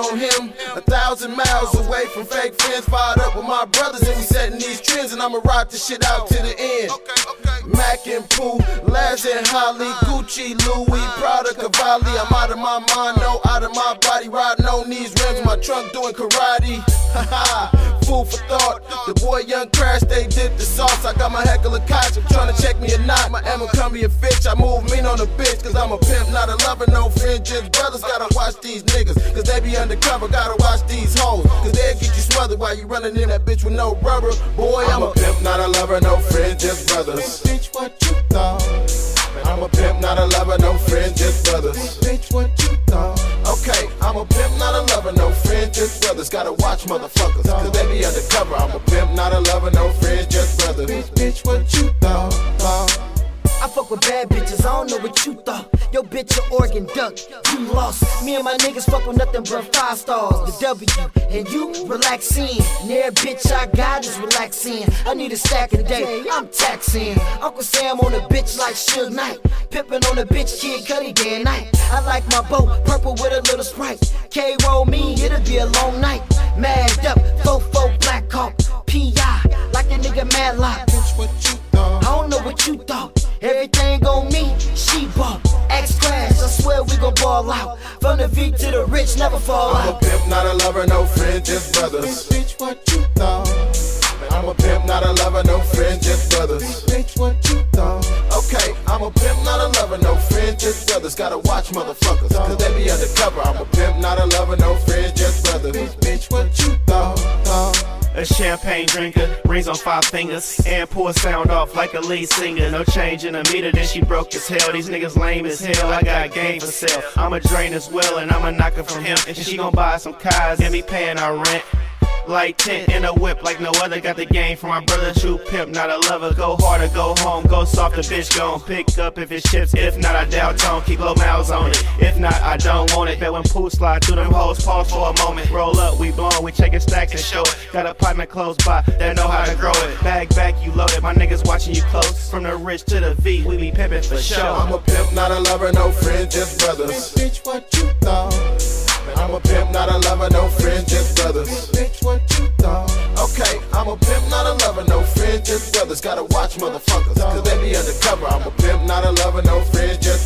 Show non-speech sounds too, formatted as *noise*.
on him. A thousand miles away from fake friends, fired up with my brothers, and we setting these trends, and I'ma rock this shit out to the end. Mac and Pooh, Laz and Holly, Gucci, Louis, Prada, Cavalli. I'm out of my mind, no, out of my body, riding on these rims, my trunk doing karate. *laughs* Haha, food for thought. The boy Young Crash, they did the sauce. I got my Heckler Koch, I'm trying to check me or not. My Abercrombie Fitch, I move mean on a bitch, cause I'm a pimp, not a lover, no friend, just brothers. Gotta watch these niggas, cause they be undercover. Gotta watch these hoes, cause they'll get you smothered while you running in that bitch with no rubber. Boy, I'm a pimp, not a lover, no friend, just brothers. Bitch, what you? I'm a pimp, not a lover, no friend, just brothers. Bitch, what you thought? Okay, I'm a pimp, not a lover, no friend, just brothers. Gotta watch motherfuckers, cause they be undercover. I'm a pimp, not a lover, no friend, just brothers. Bitch, bitch, what you thought? With bad bitches, I don't know what you thought. Yo, bitch, your organ duck, you lost. Me and my niggas fuck with nothing but five stars. The W, and you relaxing. Every bitch I got is relaxing. I need a stack a day, I'm taxing. Uncle Sam on a bitch like Suge Knight. Pippin' on a bitch, Kid Cudi day and night. I like my boat, purple with a little sprite. K roll me, it'll be a long night. Magged up, fofo black hawk. P.I. like a nigga mad gon' ball out. From the V to the rich, never fall I'm a pimp, not a lover, no friend, just brothers. Bitch, what you thought? I'm a pimp, not a lover, no friend, just brothers. Bitch, what you thought? Okay, I'm a pimp, not a lover, no friend, just brothers. Gotta watch motherfuckers, cause they be undercover. I'm a pimp, not a lover, no friend, just brothers. Bitch, what you thought? thought? A champagne drinker, rings on five fingers, and pour sound off like a lead singer. No change in a meter, then she broke as hell. These niggas lame as hell. I got game for sale. I'm a drain as well, and I'm a knocker from him. And she gon' buy some cars and be paying our rent. Like tent in a whip, like no other. Got the game from my brother, true pimp, not a lover. Go hard or go home, go soft, the bitch gon' pick up if it ships. If not, I doubt tone, keep low miles on it. If not, I don't want it. Bet when Pooh slide through them hoes, pause for a moment. Roll up, we blowin', we checkin' stacks and show it. Got a partner close by that know how to grow it. Bag back, you loaded. My niggas watching you close. From the rich to the V, we be pimpin' for show. I'm a pimp, not a lover, no friend, just brothers. Bitch, what you thought? I'm a pimp, not a lover, no friends, just brothers. Bitch, what you thought? Okay, I'm a pimp, not a lover, no friends, just brothers. Gotta watch motherfuckers, cause they be undercover. I'm a pimp, not a lover, no friends, just